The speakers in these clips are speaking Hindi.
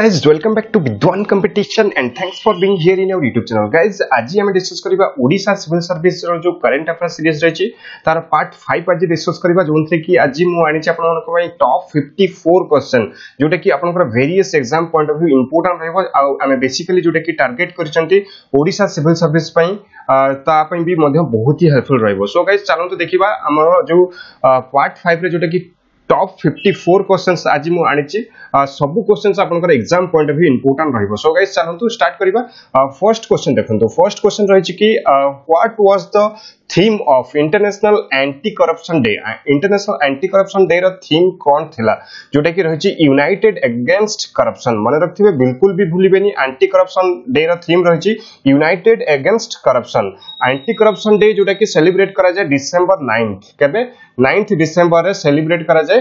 guys welcome back to vidwan competition and thanks for being here in our youtube channel guys aji ame discuss kariba odisha civil service ro jo current affairs series rechi tar part 5 aji discuss kariba jonte ki aji mu anichi apan manko pai top 54 question jota ki apan kora various exam point of view important rahibo au ame basically jota ki target karichanti odisha civil service pai ता भी मध्य बहुत ही हेल्पफुल रहिबो सो गाइस चलंतु देखिबा हमर जो पार्ट 5 रे जोटा कि टॉप 54 क्वेश्चंस आज मु आनिछि सब question exam point of view important रहइबो so guys चलंतु स्टार्ट करबा फ़र्स्ट क्वेश्चन देखंतु फ़र्स्ट क्वेश्चन रही कि what was the theme of international anti corruption day international anti corruption day theme कोन थिला जोटा कि रहिछि यूनाइटेड अगेंस्ट करप्शन माने रखथिबे बिल्कुल भी भूलिबेनी एंटी करप्शन डे थीम रहिछि united against corruption anti corruption day जोटा कि सेलिब्रेट करा जाय डिसेंबर 9th केबे 9th डिसेंबर रे सेलिब्रेट करा जाय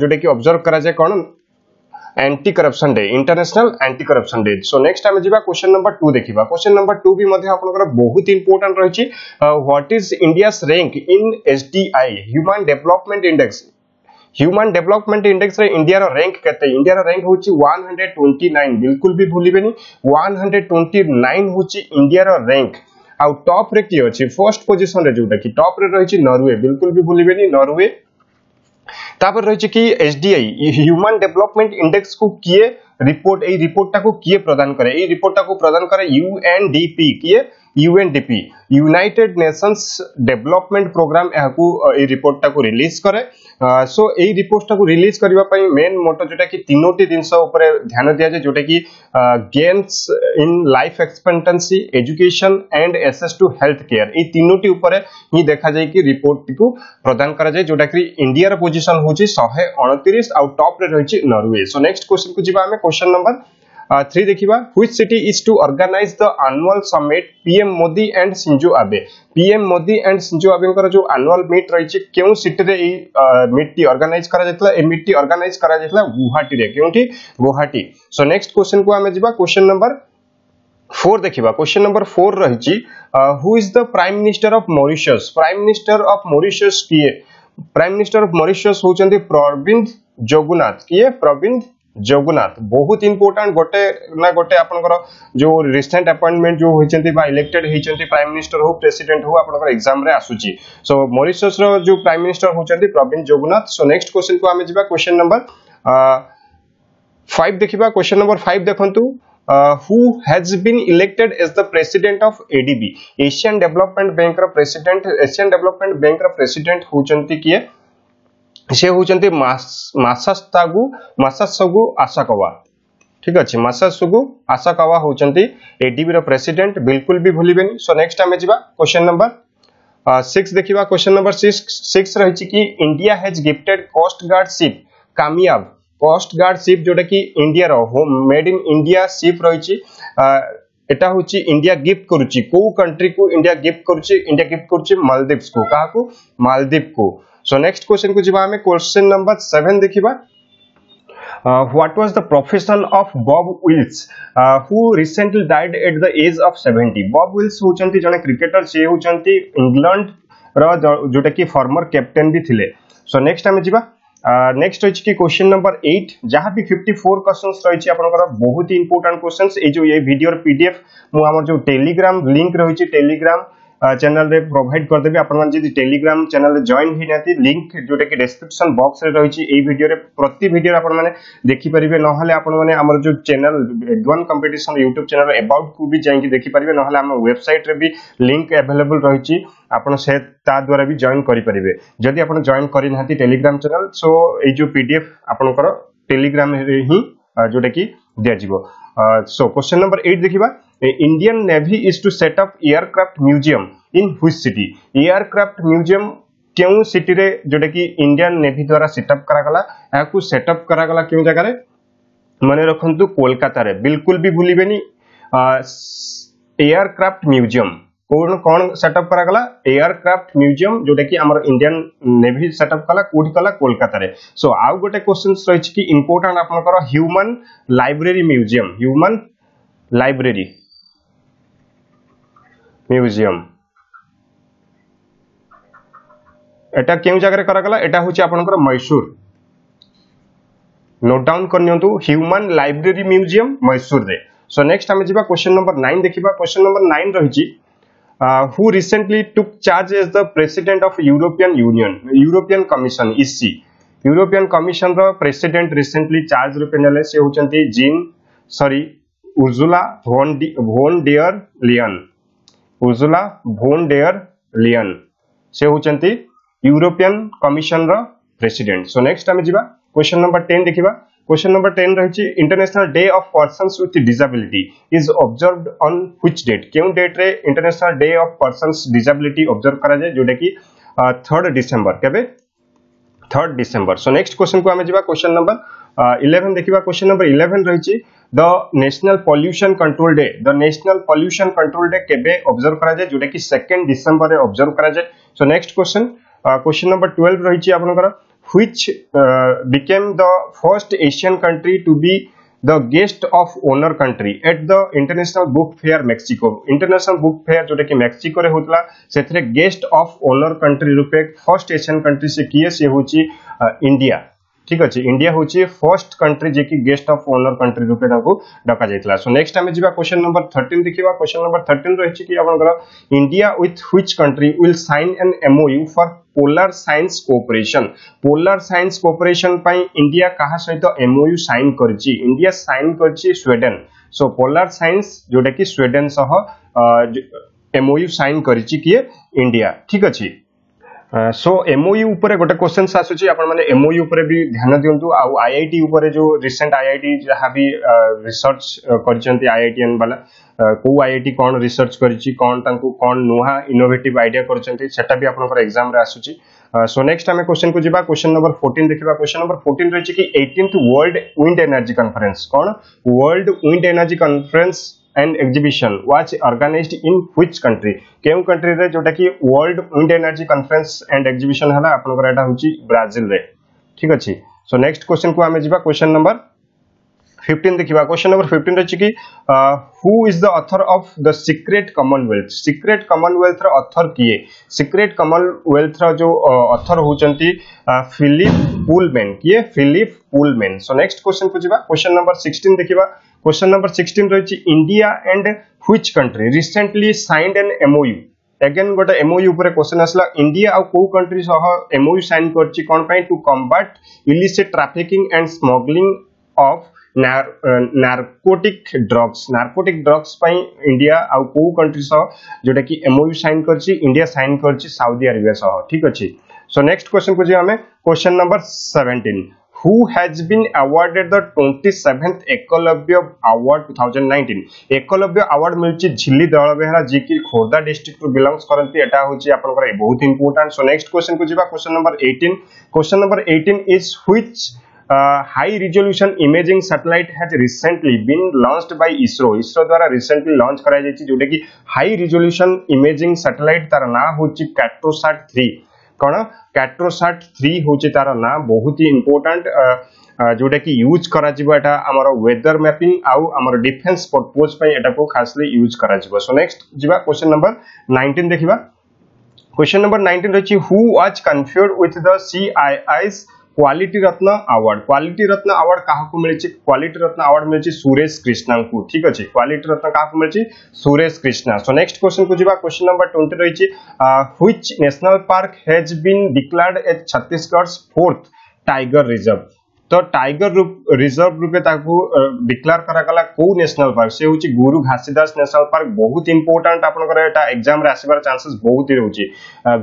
जोटा कि ऑब्ज़र्व करा जाय कोन anti corruption day international anti corruption day so next आमे जिबा क्वेश्चन नंबर 2 देखिबा क्वेश्चन नंबर टू भी आपनकर बहुत इंपोर्टेंट रहिछि what is India rank in SDI human development index human development index India rank केते इंडिया रो रैंक होची 129 बिल्कुल भी भूलिबेनी 129 होची इंडिया रैंक आउ टॉप रे की फ़र्स्ट पोजीशन रे जोटा कि टॉप रे बिल्कुल भी भूलिबेनी नॉर्वे तापर रही कि एसडीआई ह्यूमन डेवलपमेंट इंडेक्स को किए रिपोर्ट ए रिपोर्ट को किए प्रदान करे ए रिपोर्ट को प्रदान करे यूएनडीपी किए UNDP United Nations Development Programme यहाकू ए रिपोर्ट को सो एई रिपोर्ट को रिलीज़ पई मेन मोटो जोटा कि ऊपर ध्यान दिया जाय जोटा कि gains in life expectancy education and access to health care ए तीनोटी ऊपर ही देखा जाय कि रिपोर्ट को प्रदान करा जाय जोटा कि इंडिया पोजीशन होची 129 आउट टॉप रे रहिची नॉर्वे सो थ्री देखा हुई city is to organise the annual summit PM Modi and Shinzo Abe PM Modi and Shinzo Abe जो आनुआल मिट रही क्यों सिटी मिट टी अर्गानाइज कर मिट टी अर्गानाइज कर गुवाहाटी क्योंकि गुवाहाटी सो नेक्स्ट क्वेश्चन को आम जा क्वेश्चन नंबर फोर देखा क्वेश्चन नंबर फोर रही who is the prime minister of Mauritius prime minister of Mauritius किए प्राइम मिनिस्टर ऑफ़ मॉरिशस होचंती प्रविंद जगन्नाथ किए प्रविंद जगन्नाथ बहुत इंपोर्टेंट गोटे ना गोटे आपनकर जो रिसेंट अपॉइंटमेंट जो बा इलेक्टेड होइचंती प्राइम मिनिस्टर हो प्रेसिडेंट हो, आपनकर एग्ज़ाम रे आसुची सो मॉरिशस रो जो prime minister होचंती Praveen Jugnauth so next question को हमें जिबा क्वेश्चन नंबर 5 देखिबा। क्वेश्चन नंबर 5 देखंतु। Who has been elected as the president of ADB Asian Development Bank row president Asian development Bank रो प्रेसिडेंट होचंती किए? ସେ ହଉଛନ୍ତି ମାସାସ୍ତାଗୁ ମାସାସଗୁ ଆଶାକୱା ଠିକ ଅଛି ମାସାସୁଗୁ ଆଶାକୱା ହଉଛନ୍ତି ଏଡିବି ର ପ୍ରେସିଡେଣ୍ଟ ବିଲକୁଲ ବି ଭୁଲିବେନି ସୋ ନେକ୍ସଟ ଆମେ ଯିବା କ୍ୱେଶ୍ଚନ ନମ୍ବର ସିକ୍ସ ଦେଖିବା କ୍ୱେଶ୍ଚନ ନମ୍ବର ସିକ୍ସ ରହିଛି କି India has gifted coast guard ship Kamiyab coast guard ସିପ୍ ଯୋଉଟା କି ଇଣ୍ଡିଆର ମେଡ୍ ଇନ୍ ଇଣ୍ଡିଆ ସିପ୍ ରହିଛି एटा हूँ इंडिया गिफ्ट करो कंट्री को इंडिया गिफ्ट कर इंडिया गिफ्ट कर मालदीप्स को। क्या मालदीप को। सो नेक्स्ट क्वेश्चन को जब आम क्वेश्चन नंबर सेवेन देखा what was the profession of Bob Willis who recently died at the age of 70 Bob Willis होती जन क्रिकेटर सी होती इंग्लैंड रोटा कि फर्मर कैप्टेन भी थे सो नेक्स्ट आम जी नेक्स्ट रही कि क्वेश्चन नंबर एट जहाँ भी फिफ्टी फोर क्वेश्चन रही बहुत ही इंपोर्टाट क्वेश्चन ये वीडियो पीडीएफ मुझे टेलीग्राम लिंक रही चैनल रे प्रोवाइड कर देबे आपन जदि टेलीग्राम चैनल रे जॉइन हि नाती लिंक जोटा कि डिस्क्रिप्शन बॉक्स रे रही एई वीडियो रे प्रति वीडियो रे आपन माने देखि परिबे नहले आपन माने हमर जो channel advance competition YouTube channel about को भी जाई कि देखि परिबे नहले हम वेबसाइट रे भी लिंक अवेलेबल रही आपन से ता द्वारा भी जॉइन करि परिबे जदि आपन जॉइन करि नाती टेलीग्राम चैनल सो एई जो पीडीएफ आपनकर टेलीग्राम रे ही जोटा कि दिया जिवो सो क्वेश्चन नंबर 8 देखिबा Indian Navy is to set up aircraft museum in which city aircraft museum क्यों सिटी रे जोटा कि इंडियन नेवी द्वारा सेटअप करागला याकू सेटअप करागला केउ जगह रे माने कोलकाता रे बिल्कुल भी भूलिबेनी एयरक्राफ्ट म्यूज़ियम कौन कौन सेटअप करागला एयरक्राफ्ट म्यूज़ियम जोटा कि हमर इंडियन नेवी सेटअप कला कोठी कला कोलकाता रे सो आउ गोटे क्वेश्चंस रहिछि कि इंपोर्टेंट आपनकर human library museum human library museum एटा क्यों जगह करागला Mysore note down human library museum Mysore रे सो नेक्स्ट आम जा क्वेश्चन नंबर नाइन देखा क्वेश्चन नंबर नाइन रही who recently took charge as the president of European Union European Commission इसी European Commission president recently charge रूप से होंगे जीन सरी उजुला भोन डियर लियन भोन, डेयर, लियन। से होचंती यूरोपियन कमिशन रो प्रेसिडेंट। सो नेक्स्ट आमे जिबा क्वेश्चन नंबर टेन देखा क्वेश्चन नंबर टेन रही international day of persons with disability is observed on which date केउ डेट रे international day of persons disability observe करा जाय जोटा कि 3rd डिसेंबर केबे 3rd डिसेंबर सो नेक्स्ट क्वेश्चन को आमे जिबा क्वेश्चन नंबर 11 देखिबा क्वेश्चन नंबर 11 रहिछि the national pollution control day the national pollution control day केबे ऑब्ज़र्व करा जाय जोटा कि 2nd डिसेंबर रे ऑब्ज़र्व करा जाय so next question question number 12 रहिछि आपनकर। Which uh, became the first Asian country to be the guest of owner country at the international book fair mexico? International book fair जोटा कि मेक्सिको होतला। सेथरे गेस्ट ऑफ़ ओनर कंट्री रूपे फ़र्स्ट एशियन कंट्री से किए से होची इंडिया ठीक अच्छे इंडिया हूँ फ़र्स्ट कंट्री जे गेस्ट ऑफ़ ओनर कंट्री रूपे डका सो नेक्स्ट आम जा क्वेश्चन नंबर थर्टीन देखा क्वेश्चन नंबर थर्टीन रही कि आपंकर India with which country will sign an MOU for polar science cooperation polar science cooperation India कहा सहित एमओयू साइन कर इंडिया साइन कर स्वीडेन सो पोलार साइंस जोटा कि स्वीडेन सह एमओयू साइन कर इंडिया ठीक अच्छे सो एमओयू उपरे गोटे क्वेश्चन माने एमओयू उपरे भी ध्यान दियंतु आ आईआईटी उपरे जो रिसेंट आईआईटी जहाँ भी रिसर्च करचंती आईआईटीएन वाला को आईआईटी कोन रिसर्च करची कोन नुहा इनोवेटिव आईडिया सेटा भी आपनकर एग्ज़ाम रे आसुची सो नेक्स्ट आमे क्वेश्चन को जिबा क्वेश्चन नंबर 14 देखिबा क्वेश्चन नंबर 14 रहची कि 18th world wind energy conference cone world wind energy conference and exhibition was organised in which country केउ कंट्री रे जोटा कि world wind energy conference and exhibition हला आपनकर एटा होची ब्राज़ील रे ठीक अछि सो नेक्स्ट क्वेश्चन को हमें जिबा क्वेश्चन नंबर 15 देखिबा क्वेश्चन नंबर 15 रछि कि who is the author of the secret commonwealth secret commonwealth raw author किए सीक्रेट कॉमनवेल्थ र जो ऑथर होचंती फिलिप पुलमैन किए Philip Pullman so next question को जिबा क्वेश्चन नंबर 16 देखिबा क्वेश्चन नंबर 16 रही India and which country recently signed an MOU again गोटे एमओयू ऊपर क्वेश्चन आसला इंडिया आउ को कंट्री सह एमओयू साइन करछि कोन पई to combat illicit trafficking and smuggling of narcotic drugs narcotic drugs India आ को कंट्री सह जोटा कि एमओयू साइन करछि इंडिया साइन करछि सऊदी अरेबिया सह ठीक अछि सो नेक्स्ट क्वेश्चन को जे हमें question number 17 who has been awarded the 27th Ekalabya Award 2019 Ekalabya Award मिलची झिल्ली दल बेहरा जी की खोर्धा डिस्ट्रिक्ट टू बिलोंग्स करंती एटा होची आपनकर बहुत इंपोर्टेंट सो नेक्स्ट क्वेश्चन को जिबा question number 18 question number 18 is which high resolution imaging satellite has recently been launched by ISRO ISRO द्वारा रिसेंटली लॉन्च कराई जायछि जोटा कि हाई रिजोल्यूशन इमेजिंग सैटेलाइट तार ना होची कैट्रोसैट 3 कौन? कैट्रोसाट थ्री हूँ तार ना बहुत ही इंपोर्टाट जोटा कि यूज़ करा आमर वेदर मैपिंग आउ आमर डिफेन्स पर्पज एटा को खासली यूज़ करा सो नेक्स्ट जीवा क्वेश्चन नंबर 19 देखिबा। क्वेश्चन नंबर 19 रही who was conferred with the CII's quality Ratna award quality Ratna award milli quality Ratna award मिले सुरेश कृष्णा को ठीक अच्छे क्वालिटी रत्न क्या मिले Suresh Krishna so next question को जी क्वेश्चन नंबर ट्वेंटी रही which national park has been declared as Chhattisgarh fourth tiger reserve तो टाइगर रिज़र्व रूपे डिक्लेयर करागला को नेशनल पार्क से हूँ गुरु घासीदास नेशनल पार्क बहुत इंपोर्टाट आपंकर एग्ज़ाम आसबार चांसेस बहुत ही रोचे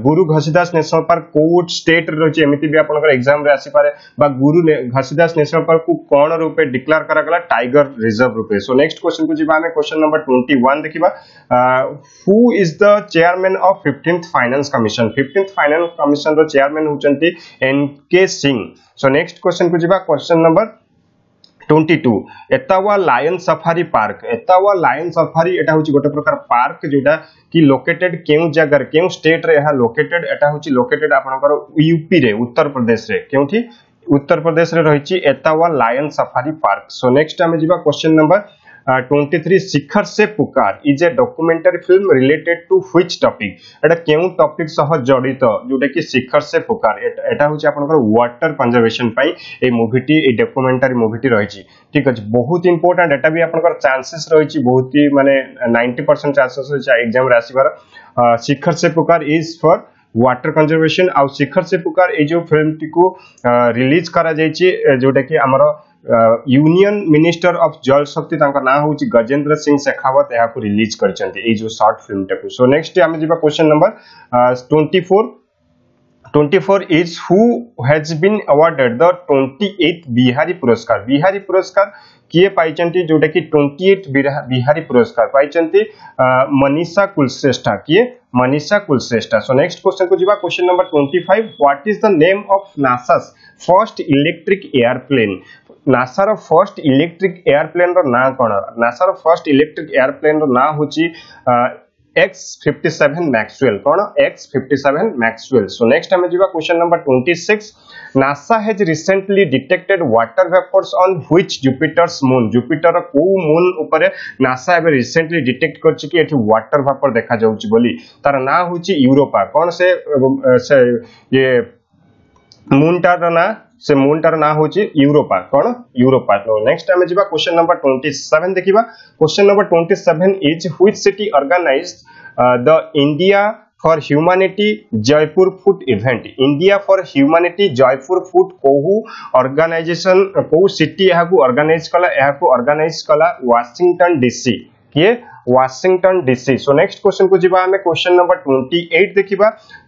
गुरु घसीदास नेशनल पार्क कौ स्टेट रही एमती भी आप एग्ज़ाम आसपे गुरु घसीदास नेशनल पार्क को कौन रूपे डिक्लेयर करागला टाइगर रिज़र्व रूपे। सो नेक्स्ट क्वेश्चन को जी क्वेश्चन नंबर ट्वेंटी वन देखा who is the chairman of fifteenth finance commission fifteenth finance commission chairman होती N K Singh so next question को जीवा question number twenty two Etawah lion safari park Etawah lion safari एटा हूँ गोटे प्रकार पार्क जोटा कि लोकेटेड क्यों जगार क्यों स्टेट रे यहाँ लोकेटेड एटा हूँ लोकेटेड आप यूपी रे उत्तर प्रदेश रे क्यों थी? उत्तर प्रदेश रे रही Etawah lion safari park so next आम जा question number 23 Shikhar Se Pukar is a documentary film related to which topic এটা কেউ টপিক সহ জড়িত ଯୋଉଟା କି ଶିଖର ସେ ପୁକାର ଏଟା ହେଉଛି ଆପଣଙ୍କର ୱାଟର କନଜର୍ଭେସନ ପାଇଁ এই ମୁଭିଟି এই ଡକ୍ୟୁମେଣ୍ଟାରୀ ମୁଭିଟି ରହିଛି ଠିକ ଅଛି ବହୁତ ଇମ୍ପୋର୍ଟାଣ୍ଟ ଏଟା ବି ଆପଣଙ୍କର ଚାନ୍ସେସ୍ ରହିଛି ବହୁତ ମାନେ ନାଇଣ୍ଟି ପରସେଣ୍ଟ ଚାନ୍ସେସ୍ ରହିଛି ଏକ୍ଜାମରେ ଆସିବାର Shikhar Se Pukar is for water conservation ଆଉ ଶିଖର ସେ ପୁକାର ଏଇ ଯେଉଁ ଫିଲ୍ମଟିକୁ ରିଲିଜ୍ କରାଯାଇଛି ଯୋଉଟା କି ଆମର यूनियन मिनिस्टर ऑफ़ जल शक्ति तांका ना होची गजेंद्र सिंह शेखावत ଏହା को रिलीज़ करछन्ती ए जो शॉर्ट फ़िल्म टा को सो नेक्स्ट हम जिबा question number 24 24 is who has been awarded the 28th Bihari Puraskar Bihari Puraskar किए पाइचंती जोटा कि 28 बिहारी पुरस्कार पाइचंती मनीषा कुलश्रेष्ठा किए Manisha Kulshreshtha so next question को जीवा question number 25 what is the name of NASA's first electric airplane NASA row first electric airplane रो ना कोन नासा रो फ़र्स्ट इलेक्ट्रिक एयरप्लेन रो ना होची X57 Maxwell कौन X57 Maxwell so next हमें जीवा question number 26 NASA has recently detected water vapors on which Jupiter's moon Jupiter को moon ऊपर NASA एबे recently detect करछि कि देखा बोली तार ना होछि यूरोपा कौन से से ये मून टार से मून टार ना होछि यूरोपा कौन यूरोपा तो नेक्स्ट हमें जीवा क्वेश्चन नंबर 27 देखिबा question number 27 is which city organized the India for humanity Jaipur foot event India for humanity Jaipur foot कोहू organization को सिटी को कला को कला वाशिंगटन डीसी किए Washington DC so next question को जीवा हमें क्वेश्चन नंबर 28 देखिबा।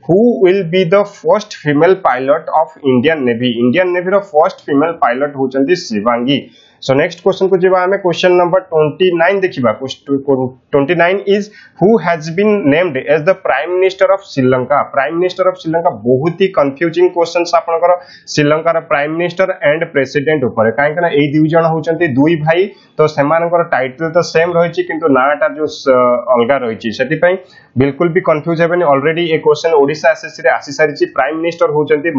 Who will be the first female pilot of Indian Navy Indian Navy row first female pilot होचंती शिवांगी। सो नेक्स्ट क्वेश्चन को जीवा हमें क्वेश्चन नंबर 29 देखिबा 29 is who has been named as the prime minister of Sri Lanka prime minister of Sri Lanka बहुत ही कंफ्यूजिंग क्वेश्चंस आपनकर श्रीलंकार प्राइम मिनिस्टर एंड प्रेसिडेंट ऊपर काहे कना एई दुई जण होचंती दुई भाई तो सेमानकर टाइटल तो सेम रहिछि किंतु नाटा जो अलगा रहिछि। सेति पई बिल्कुल भी confuse हेबेनी already a question Odisha SSC रे आसी सारिछि प्राइम मिनिस्टर होचंती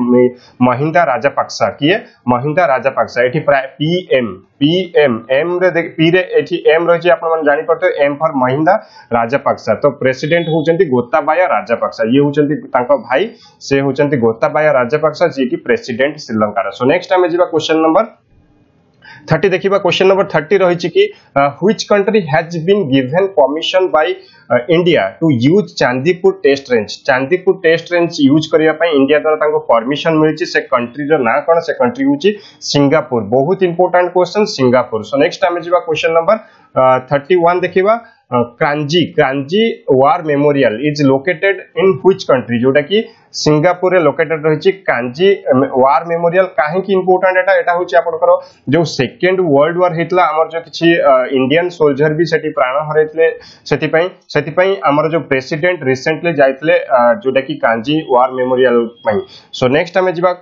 महिंदा राजापाक्सा किए महिंदा राजापाक्सा एठी पीएम पीएम एम रे पी रे, एठी एम रहिछि आपन मन जानि परते एम फॉर महिंदा राजापाक्सा तो प्रेसिडेंट होचंती गोताबाया राजापाक्सा ये होचंती तांको भाई, से होचंती गोताबाया राजापाक्सा जे की प्रेसिडेंट श्रीलंका सो नेक्स्ट देखा क्वेश्चन नंबर 30 देखिबा क्वेश्चन नंबर 30 रहिछि कि which country has been given permission by India to use Chandipur test range Chandipur test range use पई इंडिया द्वारा परमिशन मिली से कंट्री रो ना कोन से कंट्री हूँ सिंगापुर बहुत important question Singapore so next time जा क्वेश्चन नंबर 31 देखिबा Kranji Kranji war memorial is located in which country जोटा कि सिंगापुर लोकेटेड रहिछि कांजी वार मेमोरियल काहे इंपोर्टेंट आपनकर। जो सेकंड वर्ल्ड वार हेतला हमर जो किछि इंडियन सोल्जर भी सेठी प्राण पई हमर जो प्रेसिडेंट रिसेंटली जाइतले जोटा कि Kranji war memorial so next हमें जिबा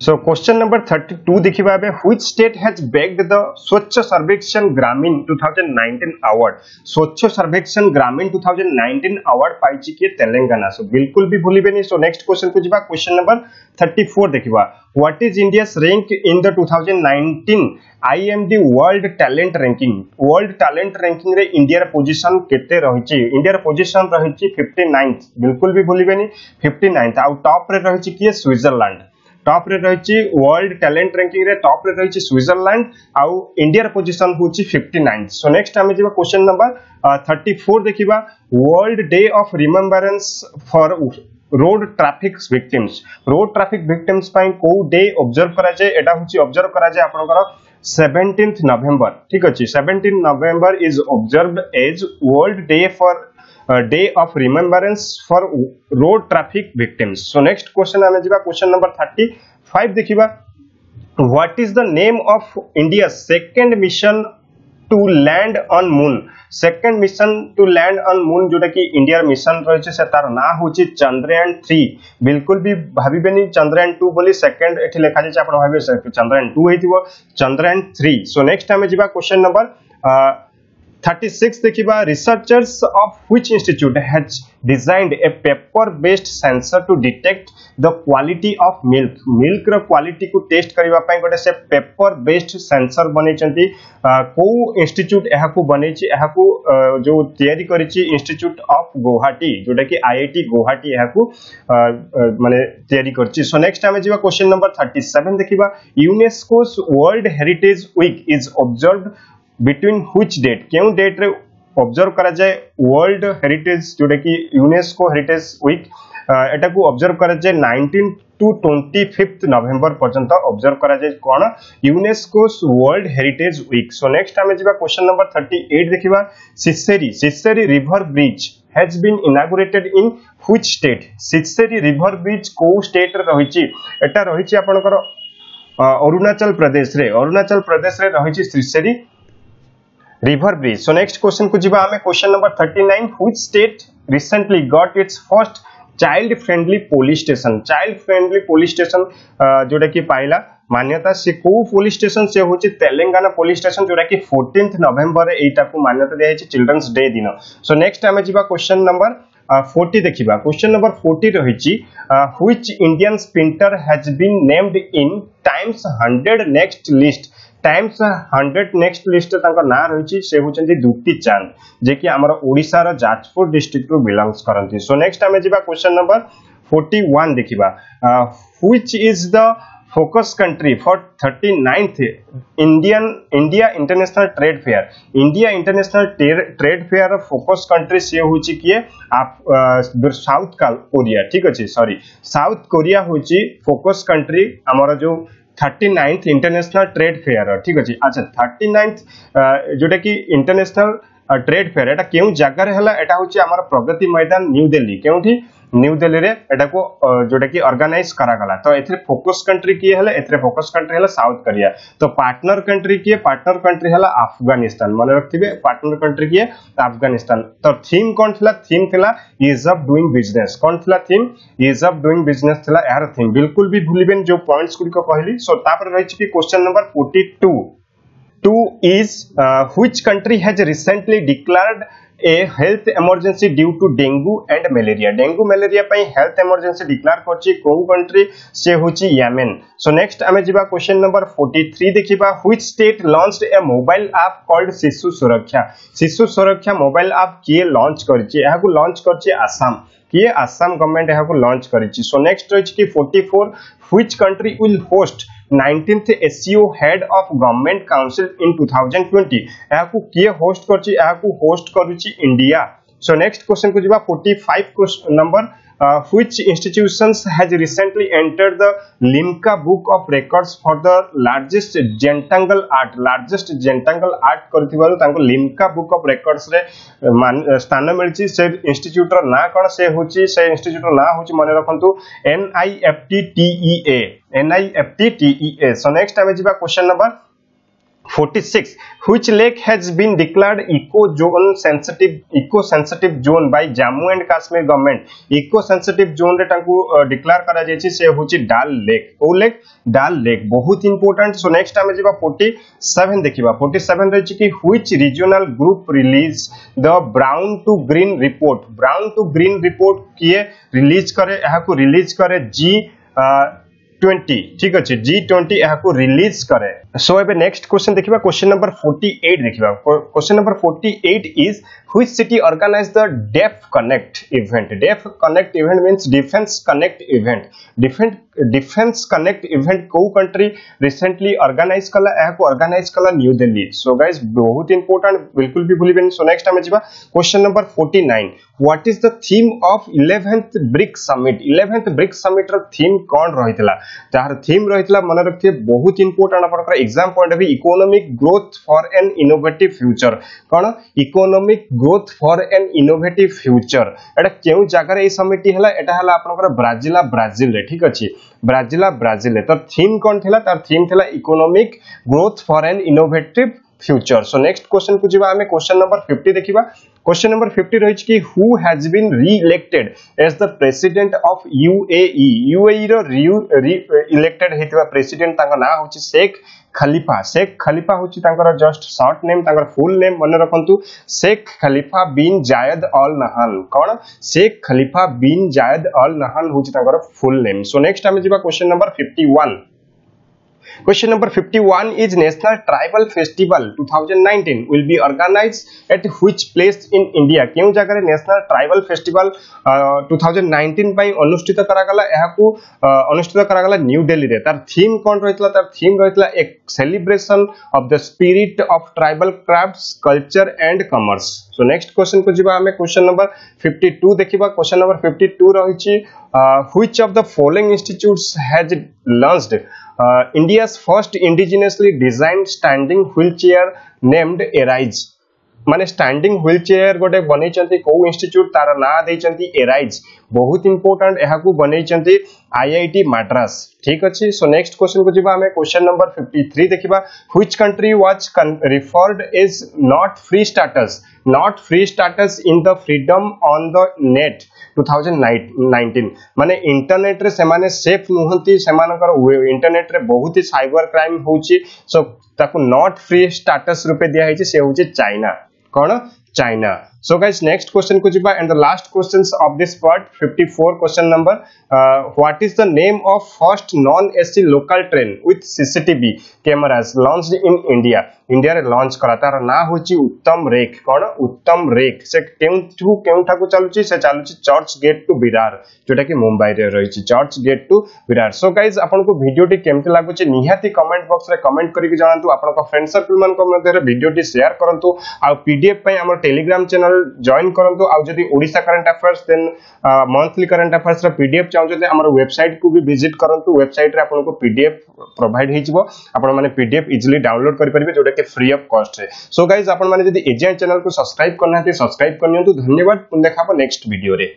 So, question number 32 देखिबा बे which state has bagged the स्वच्छ सर्वेक्षण ग्रामीण 2019 award? स्वच्छ सर्वेक्षण ग्रामीण 2019 award पाइछि के तेलंगाना। सो बिल्कुल भी भूलिबेनी सो नेक्स्ट क्वेश्चन को जिबा क्वेश्चन नंबर 34 देखिबा what is india's rank in the 2019 IMD world talent ranking world talent ranking रे इंडिया रा पोजीशन केते रहिछि इंडिया रा पोजीशन रहिछि 59th बिल्कुल भी भूलिबेनी 59th आउ टॉप रे रहिछि कि स्विट्जरलैंड टॉप रे रहिछि वर्ल्ड टैलेंट रैंकिंग रे टॉप रे रहिछि स्विट्जरलैंड आउ इंडिया पोजीशन होछि 59 सो नेक्स्ट हम जेबा क्वेश्चन नंबर 34 देखिबा world day of remembrance for road traffic victims road traffic victims को डे ऑब्ज़र्व करा जाय एटा होछि ऑब्ज़र्व करा जाय आपनकर 17th नवंबर ठीक अछि 17 November is observed as world day for day of remembrance for road traffic victims so next question आम जी क्वेश्चन नंबर थर्टी फाइव देखा what is the name of India second mission to land on moon second mission to land on moon जोटा कि इंडिया मिशन रही है तार ना हूँ चंद्रयान थ्री बिल्कुल भी भावे चंद्रयान टू बोली सेकेंड एटी लिखा जाए भाव चंद्रयान टू हो चंद्रयान थ्री सो नेक्ट आम जी क्वेश्चन नंबर 36 देखिबा researchers of which institute has designed a paper based sensor to detect the quality of milk milk row quality को टेस्ट करबा पई गोटे से पेपर बेस्ड सेंसर बनै चंती को इंस्टीट्यूट एहा को बनै छि एहा को जो तयारी करि छि इंस्टीट्यूट ऑफ़ गुवाहाटी जोटा कि आईआईटी गुवाहाटी एहा को माने तयारी कर छि सो नेक्स्ट टाइम जिबा क्वेश्चन नंबर 37 देखिबा UNESCO's world heritage week is observed between which date क्यों डेट रे ऑब्ज़र्व करा जाए वर्ल्ड हेरिटेज जोटा कि यूनेस्को हेरिटेज वीक एटा को ऑब्ज़र्व करा जाए 19 टू 25th नवंबर पर्यंत ऑब्ज़र्व करा जाए कोन? UNESCO's world heritage week so next time जिबा क्वेश्चन नंबर 38 देखिबा Sisseri Sisseri river bridge has been inaugurated in which state? Sisseri river bridge को स्टेट रे रहिछि एटा रहिछि आपनकर अरुणाचल प्रदेश रे अरुणाचल प्रदेश रे रहिछि Siseri river bridge. So, next question को जिबा हमें। Question number 39 which state recently got its first child friendly police station? Child friendly police station जोटा कि पाइला। मान्यता से को पुलिस स्टेशन से होची? तेलंगाना पुलिस स्टेशन जोटा कि 14th नवंबर एटा को मान्यता दिया है चिल्ड्रंस डे दिन। सो नेक्स्ट आमे जिबा क्वेश्चन नंबर 40 देखिबा। Question number 40 रहिची which Indian sprinter has been named in Times 100 next list Times hundred next list ना रही से होती दुप्ति चाँद जे कि आम ओडार जाजपुर डिस्ट्रिक्ट रु बिलंगस करती सो नेक्स्ट आम जा क्वेश्चन नंबर फोर्टी वन देखा which is the focus country for thirty ninth Indian India international trade fair India international trade fair focus country सी हूँ किए साउथ कोरिया ठीक अच्छे सॉरी साउथ कोरिया हूँ फोकस कंट्री आमर जो थर्टी इंटरनेशनल ट्रेड फेयर ठीक अच्छे अच्छा नाइन्थ जोटा कि इंटरनेशनल ट्रेड फेयर एटा क्यों जगार है प्रगति मैदान न्यू दिल्ली क्योंकि न्यू दिल्ली रे एटा को जोटा कि ऑर्गेनाइज करा गला तो एथरे फोकस कंट्री किए हले एथरे फोकस कंट्री हला साउथ कोरिया तो पार्टनर कंट्री किए पार्टनर कंट्री हला अफ़गानिस्तान मन रखथिबे पार्टनर कंट्री किए अफ़गानिस्तान तो थीम कोन थिला थीम थिला इज़ ऑफ़ डूइंग बिज़नेस कोन थिला theme ease of doing business थिला यार थीम बिल्कुल भी भूलिबेन जो पॉइंट्स गुडी को कहली सो तापर रहिछि कि question number 42 two is which country has recently declared a health emergency due to dengue and malaria dengue malaria पई हेल्थ इमरजेंसी डिक्लेयर करची को कंट्री से होची येमेन सो नेक्स्ट आमे जीवा क्वेश्चन नंबर 43 देखिबा which state launched a mobile app called Shishu Suraksha Shishu सुरक्षा मोबाइल ऐप के लॉन्च करची याकू लॉन्च करची आसाम किए आसाम गवर्नमेंट यहाँ लंच कर सो नेक्स्ट रही कि forty four which country will host nineteen SCO head of government council in two thousand twenty यहाँ किए होस्ट कर कर इंडिया सो नेक्स्ट क्वेश्चन को जी forty five number uh, which institutions has recently entered the Limca book of records for the largest gentangle art largest gentangle art କରିଥିବାରୁ ତାଙ୍କୁ Limca book of records ରେ ସ୍ଥାନ ମିଳିଛି ସେ ଇନଷ୍ଟିଚ୍ୟୁଟ ର ନାଁ କ'ଣ ସେ ହେଉଛି ସେ ଇନଷ୍ଟିଚ୍ୟୁଟ ର ନାଁ ହେଉଛି ମନେ ରଖନ୍ତୁ NIFTTEA NIFTTEA so next ଆମେ ଯିବା question number 46 which lake has been declared eco zone sensitive eco sensitive zone by jammu and kashmir government eco sensitive zone रे तांकु डिक्लेयर करा जायछि से होछि डाल लेक ओ लेक डाल लेक बहुत इंपोर्टेंट सो नेक्स्ट टाइम जेबा 47 देखिबा 47 रहछि कि which regional group release the brown to green report brown to green report किए रिलीज़ करे एहा को रिलीज़ करे जी ट्वेंटी ठीक अच्छे जी ट्वेंटी यहाँ रिलीज़ करे सो एबे नेक्स्ट क्वेश्चन देखिबा क्वेश्चन नंबर 48 देखिबा। Question number 48 is which city organize the def connect event def connect event means defence connect event defence defence connect event को कंट्री रिसेंटली ऑर्गेनाइज कला ଏହା को ऑर्गेनाइज कला न्यू दिल्ली सो गाइस बहुत इंपोर्टेंट बिल्कुल भी भूलिबेन सो नेक्स्ट हम जिबा question number 49 what is the theme of 11th BRIC summit 11th BRIC summit row theme कोन रहितला तार थीम रहितला मन रखिए बहुत इंपोर्टेंट आपनकर exam point of view economic growth for an innovative future कौन economic growth for an innovative future एटा केउ जागा रे ए समिट हला एटा हला आपनकर ब्राजिला ब्राजिल रे ठीक अछि ब्राजिला ब्राजिल रे त थीम कोन थिला तार थीम थिला economic growth for an innovative future so next question को जीवा हमें क्वेश्चन नंबर 50 देखिबा क्वेश्चन नंबर 50 रहिछ कि who has been reelected as the president of UAE UAE row reelected elected president तांगा ना होछि शेख ଖଲିଫା ଶେଖ୍ ଖଲିଫା ହେଉଛି ତାଙ୍କର ଜଷ୍ଟ ସର୍ଟ ନେମ୍ ତାଙ୍କର ଫୁଲ୍ ନେମ୍ ମନେ ରଖନ୍ତୁ Sheikh Khalifa bin Zayed Al Nahyan କ'ଣ Sheikh Khalifa bin Zayed Al Nahyan ହେଉଛି ତାଙ୍କର ଫୁଲ୍ ନେମ୍ ସୋ ନେକ୍ସଟ ଆମେ ଯିବା question number fifty one Question number 51 is National Tribal Festival 2019 will be organized at which place in India? केउं जगह रे National Tribal Festival uh, 2019 ପାଇଁ ଅନୁଷ୍ଠିତ କରାଗଲା ଏହାକୁ ଅନୁଷ୍ଠିତ କରାଗଲା ନ୍ୟୁ ଦିଲ୍ଲୀରେ ତାର ଥୀମ୍ କ'ଣ ରହିଥିଲା ତାର ଥୀମ୍ ରହିଥିଲା a celebration of the spirit of tribal crafts culture and commerce so next question କୁ ଯିବା ଆମେ କ୍ୱେଶ୍ଚନ ନମ୍ବର 52 ଦେଖିବା କ୍ୱେଶ୍ଚନ ନମ୍ବର 52 ରହିଛି which of the following institutes has launched uh, India's first indigenously designed standing wheelchair named Arise. माने स्टैंडिंग व्हीलचेयर गोटे बनई कौ इन्यूट तार ना दे एराइज बहुत इंपोर्टां यह बनई आईआईटी मद्रास ठीक अच्छे सो नेक्स्ट क्वेश्चन को जीवा आम क्वेश्चन नंबर फिफ्टी थ्री देखा which country was referred is not free status not free status in the freedom on the net the net 2019 ମାନେ ଇଣ୍ଟରନେଟରେ ସେମାନେ ସେଫ୍ ନୁହନ୍ତି ସେମାନଙ୍କର ଇଣ୍ଟରନେଟରେ ବହୁତ ହି ସାଇବର କ୍ରାଇମ ହଉଛି ସୋ ତାକୁ ନଟ୍ ଫ୍ରି ଷ୍ଟାଟସ ରୂପେ ଦିଆହେଇଛି ସେ ହଉଛି ଚାଇନା कौन China so guys next question ko jiba and the last questions of this part 54 question number uh, what is the name of first non ac local train with cctv cameras launched in india? India रे लॉन्च करा तार ना होची उत्तम रेक कोन? उत्तम रेक से केउठु केउठा को चालुची? से चालुची चर्च गेट टू विरार जोटा कि मुंबई रे रहिची। Church gate to Virar so guys आपन को वीडियो टी केमते कमेंट बॉक्स रे कमेंट करिक जानतु आपन को फ्रेंड सर्कल मन को मध्ये रे वीडियो टी शेयर टेलीग्राम चैनल जॉइन करंतु आ जदी Odisha current affairs then monthly current affairs रा पीडीएफ चाहते आम वेबसाइट को भी विज़िट करंतु वेबसाइट रे आपन को पीडीएफ प्रोवाइड हेजिबो आपण माने पीडीएफ इजीली डाउनलोड करि परिबे जोटा कि फ्री ऑफ़ कॉस्ट रे सो गाइस आपण माने जदी एजेंट चैनल को सब्सक्राइब करना है सब्सक्राइब करनियंतु धन्यवाद पुन देखाबो नेक्स्ट वीडियो रे